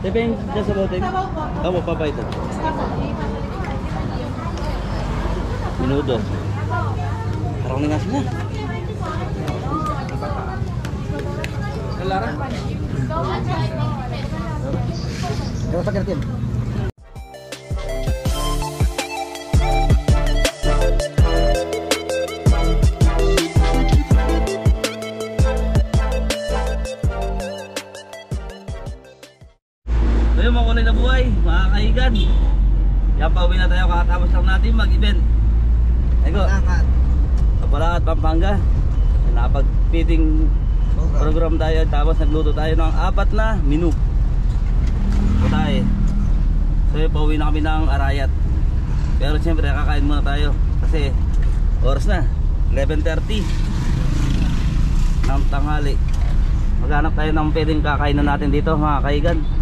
Depende dyan sa bote. Tama. Basta po. Minudo. Parang nangas na. Kalara? Yung sa mga kaigan. Yan pauwi na tayo kakatapos lang natin mag-event. Ego, Angkat. Kapala at Pampanga. Nakapag-feeding program tayo tapos nagluto tayo ng apat na menu. Putay. So pauwi na kami ng Arayat. Pero siyempre kakain muna tayo kasi oras na 11.30 ng tanghali. Maghanap tayo ng pwedeng kakainan natin dito mga kaigan.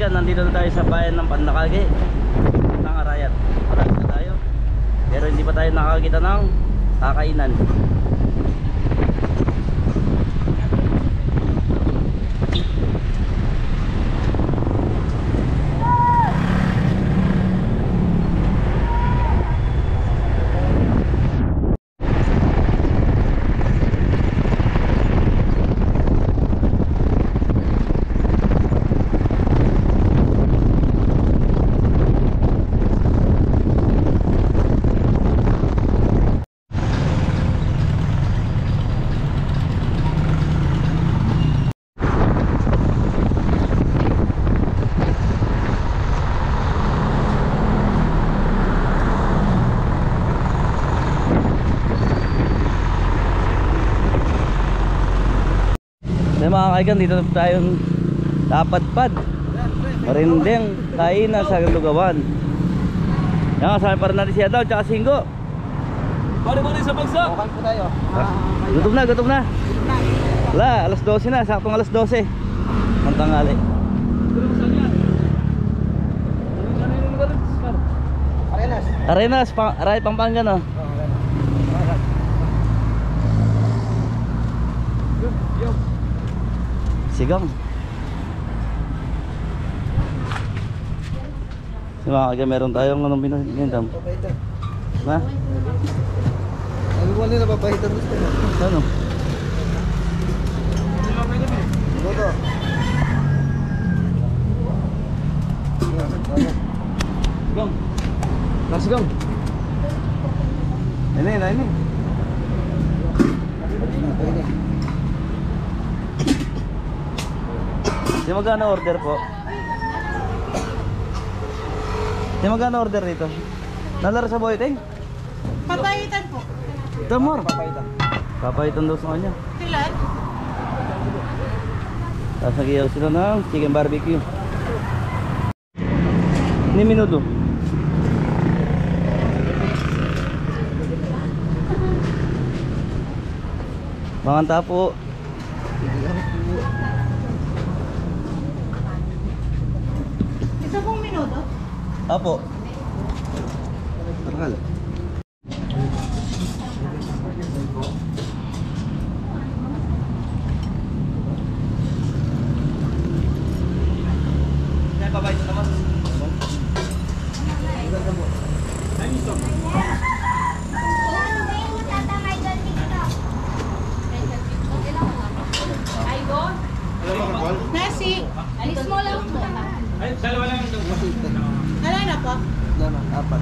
Kaigan, nandito na tayo sa bayan ng Pandakage ng Arayat. Marami na tayo. Pero hindi pa tayo nakakita ng kakainan. Yung mga kaigan, dito na tayong tapadpad. Marinding kainan sa lugawan. Yan, kasama pa rin natin si Adaw, tsaka si Ingo. Bali-bali sa bagsak! Okay po tayo. Gutom na, gutom na. Wala, alas 12 na, saktong alas 12. Ang tangali. Arenas. Arenas, pang, Aray Pampanga no. Sigang. Si mga kaga, meron tayong anong Papahitan. Ha? Ano nila papahitan gusto mo? Ano? Boto. Sigang. Nasigang. Ini, ini, ini. Magkano order po? Di magkano order dito? Nalar sa boyting? Papayitan po. Tamor. Papahitan. Papaitan daw sa kanya. Ilan? Tapos nag sila ng chicken barbecue. Ni minuto. Manganta po. Isa pong minuto? Apo. Tarangal. Kaya papaitan naman. Nasi. Mismo lang po. Ano na po? Lama, apat.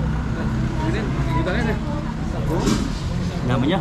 Naman niya.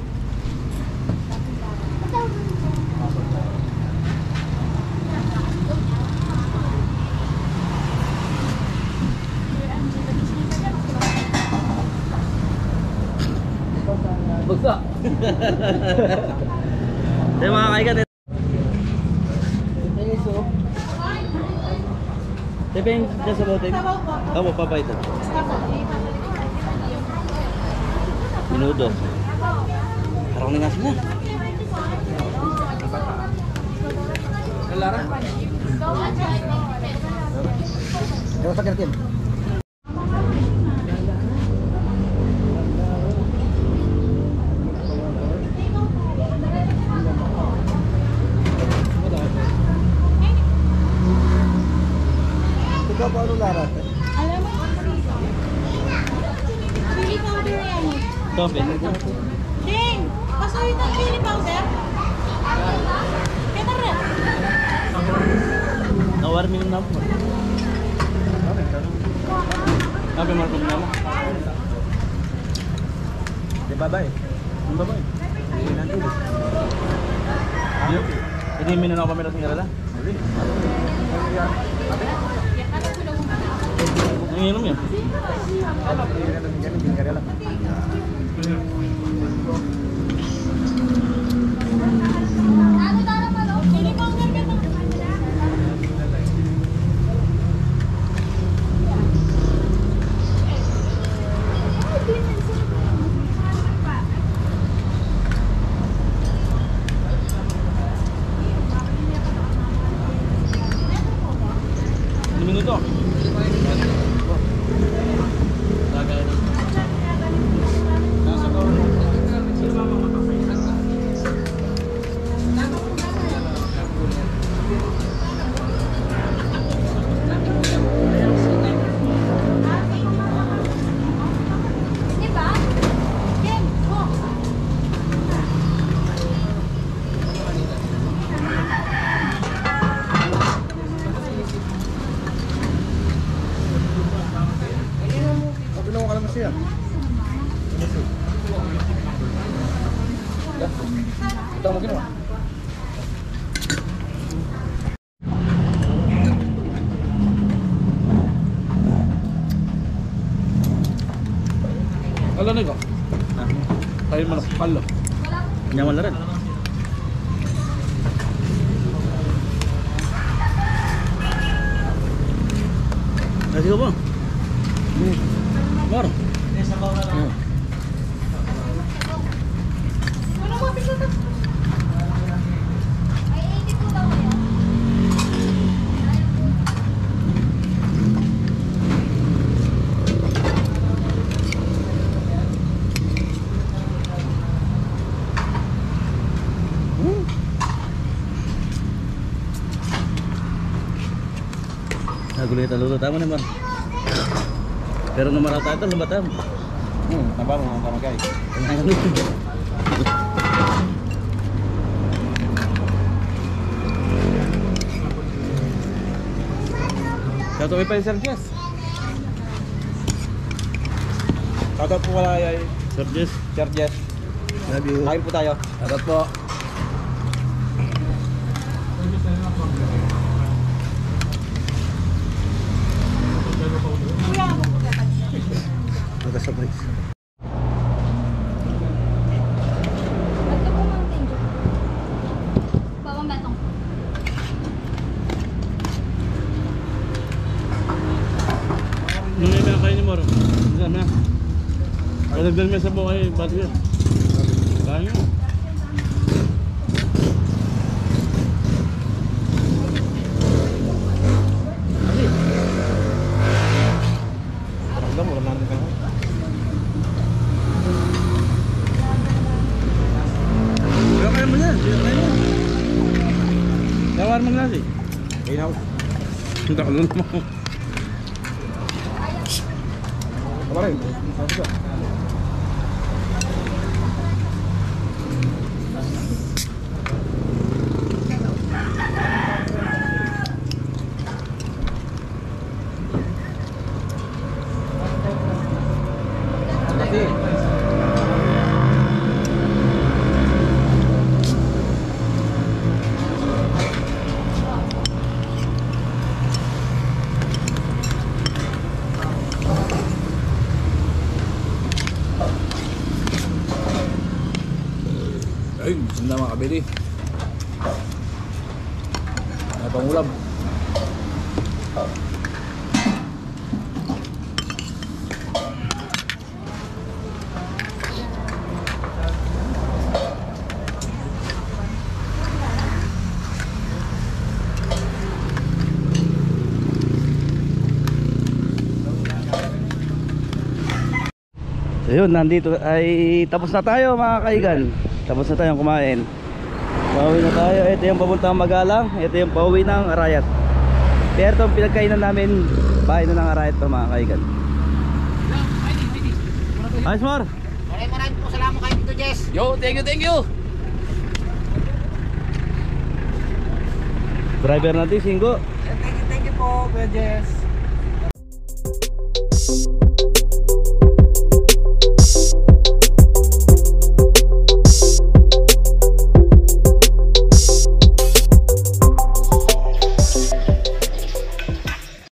Tayo mga kaigan. So. Tepeng, dyan sa bote. Kamu, papaitan. Apo. Minuto. Parang nga sila. Kalara? Yung sa kertin. Ikaw paano Lara? Alam mo, chili powder yan eh. Tope. Ding! Pasulit ang chili powder. Kita rin. Nawar minum na po. Sabi mo kung naman. Di babay. Ang babae. Hindi na tulo. Hindi minum ako pamira sa ngalala. Ang inom yan. Chili Siya. Ito mo ginawa. Alam na ko. Kayo mo na palo. Nyaman na rin. Nasi ko? Maro. Wala mo, piso to. Luto. Tama naman. Pero numarata ito, lumatam. Hmm, nabaro mo tama guys. Katuwi pa yung Sir Jess. Shoutout po wala ay Sir Jess. Sir Jess. Love you. Kain po tayo. Shoutout po. Kuya, ako po dapat. Nagka-surprise. Ba't ka pumunting? Bawang batong. Nung may kain ni Moro. Saan na? Kalagdan mo sa buhay, ba't yun? Kain mo. Alam mo, wala natin kayo. Kaya kaya mo yan. Kaya kaya mo. Tawar mo nasi. Inaw. Hindi ka lang mo. Tama rin. Sabi sí. Sendang makan beli Datang ulam Datang yun, nandito ay tapos na tayo mga kaigan. Tapos na tayong kumain. Pauwi na tayo. Ito yung papuntang Magalang. Ito yung pauwi ng Arayat. Pero itong pinagkainan namin, bahay na ng Arayat to mga kaigan. Ayos Mar! Maraming maraming po salamat kayo dito, Jess. Yo, thank you, thank you! Driver natin, Singgo. Thank you, thank you po, Kuya Jess.